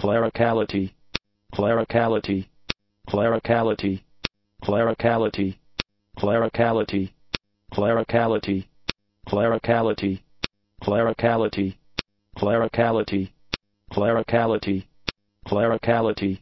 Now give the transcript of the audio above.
clericality, clericality, clericality, clericality, clericality, clericality, clericality, clericality, clericality, clericality, clericality,